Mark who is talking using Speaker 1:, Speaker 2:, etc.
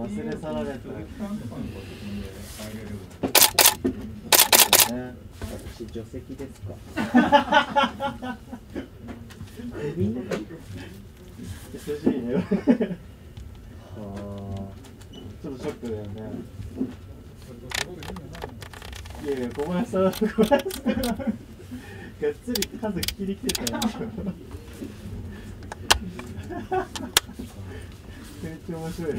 Speaker 1: 忘れ去られた。ね、
Speaker 2: 私除籍ですか
Speaker 1: 優しいね。
Speaker 2: あ
Speaker 1: ちょっとショックだよね。いやいや、小林さん、小林さんがっつり数聞きに来てたよ。めっちゃ面白い。